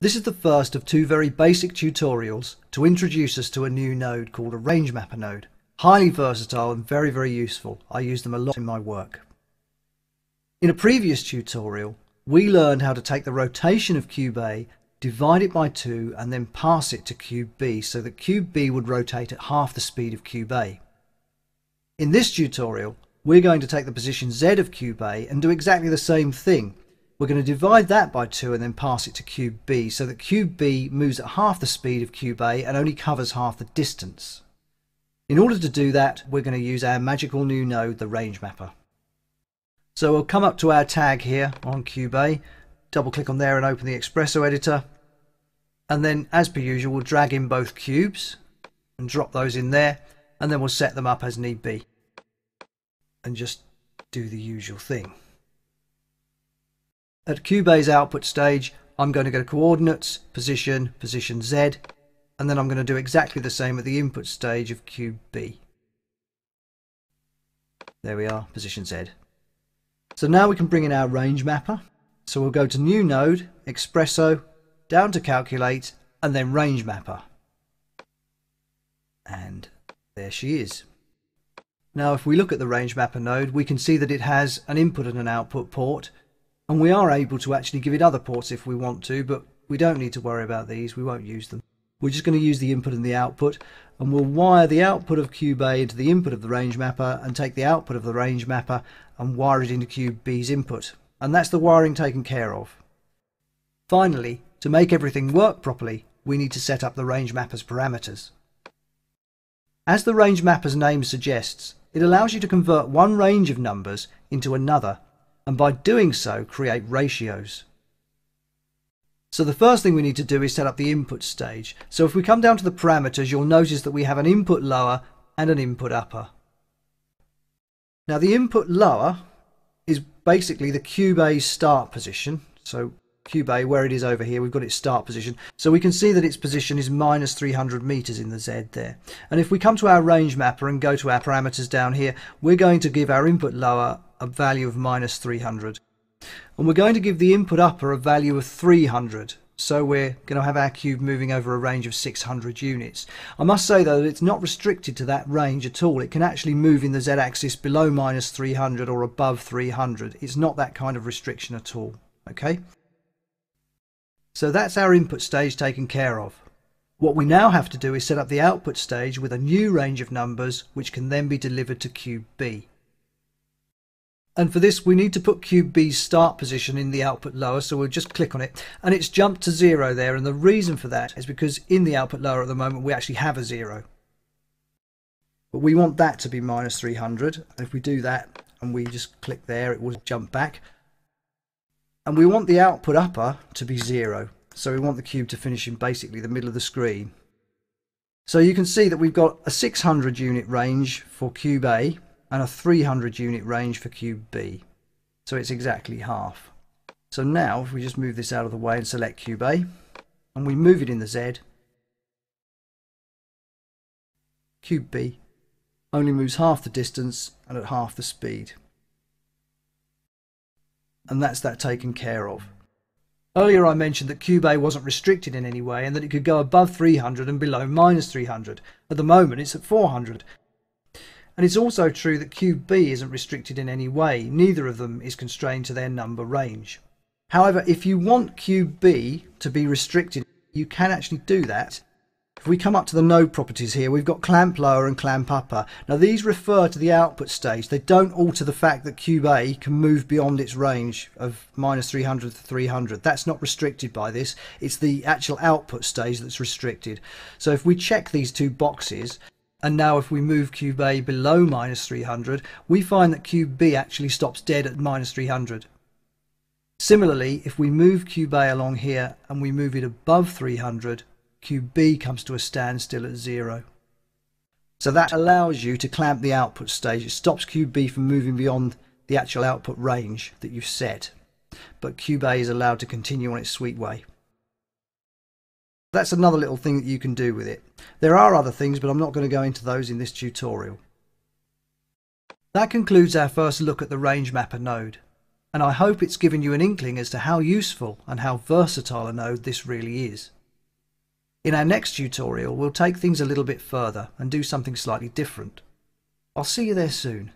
This is the first of two very basic tutorials to introduce us to a new node called a range mapper node. Highly versatile and very very useful. I use them a lot in my work. In a previous tutorial we learned how to take the rotation of cube A, divide it by 2 and then pass it to cube B so that cube B would rotate at half the speed of cube A. In this tutorial we're going to take the position Z of cube A and do exactly the same thing we're going to divide that by 2 and then pass it to cube B so that cube B moves at half the speed of cube A and only covers half the distance. In order to do that, we're going to use our magical new node, the range mapper. So we'll come up to our tag here on cube A, double click on there and open the Xpresso editor. And then as per usual, we'll drag in both cubes and drop those in there. And then we'll set them up as need be. And just do the usual thing. At cube A's output stage, I'm going to go to coordinates, position, position Z, and then I'm going to do exactly the same at the input stage of cube B. There we are, position Z. So now we can bring in our range mapper. So we'll go to new node, Xpresso, down to calculate, and then range mapper. And there she is. Now if we look at the range mapper node, we can see that it has an input and an output port, and we are able to actually give it other ports if we want to, but we don't need to worry about these. We won't use them. We're just going to use the input and the output, and we'll wire the output of cube A into the input of the range mapper and take the output of the range mapper and wire it into cube B's input. And that's the wiring taken care of. Finally, to make everything work properly, we need to set up the range mapper's parameters. As the range mapper's name suggests, it allows you to convert one range of numbers into another and by doing so create ratios. So the first thing we need to do is set up the input stage. So if we come down to the parameters, you'll notice that we have an input lower and an input upper. Now the input lower is basically the cube A start position. So cube where it is over here, we've got its start position. So we can see that its position is minus 300 meters in the Z there. And if we come to our range mapper and go to our parameters down here, we're going to give our input lower a value of minus 300. And we're going to give the input upper a value of 300. So we're going to have our cube moving over a range of 600 units. I must say though that it's not restricted to that range at all. It can actually move in the z-axis below minus 300 or above 300. It's not that kind of restriction at all. Okay. So that's our input stage taken care of. What we now have to do is set up the output stage with a new range of numbers which can then be delivered to cube B. And for this, we need to put cube B's start position in the output lower. So we'll just click on it and it's jumped to zero there. And the reason for that is because in the output lower at the moment, we actually have a zero. But we want that to be minus 300. And if we do that and we just click there, it will jump back. And we want the output upper to be zero. So we want the cube to finish in basically the middle of the screen. So you can see that we've got a 600 unit range for cube A and a 300 unit range for cube B. So it's exactly half. So now if we just move this out of the way and select cube A and we move it in the Z, cube B only moves half the distance and at half the speed. And that's that taken care of. Earlier I mentioned that cube wasn't restricted in any way and that it could go above 300 and below minus 300. At the moment it's at 400 and it's also true that cube B isn't restricted in any way, neither of them is constrained to their number range. However, if you want cube B to be restricted, you can actually do that. If we come up to the node properties here, we've got clamp lower and clamp upper. Now these refer to the output stage. They don't alter the fact that cube A can move beyond its range of minus 300 to 300. That's not restricted by this. It's the actual output stage that's restricted. So if we check these two boxes, and now if we move cube A below minus 300, we find that cube B actually stops dead at minus 300. Similarly, if we move cube A along here and we move it above 300, cube B comes to a standstill at zero. So that allows you to clamp the output stage. It stops cube B from moving beyond the actual output range that you've set. But A is allowed to continue on its sweet way. That's another little thing that you can do with it. There are other things, but I'm not going to go into those in this tutorial. That concludes our first look at the range mapper node. and I hope it's given you an inkling as to how useful and how versatile a node this really is. In our next tutorial we'll take things a little bit further and do something slightly different. I'll see you there soon.